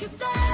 you down.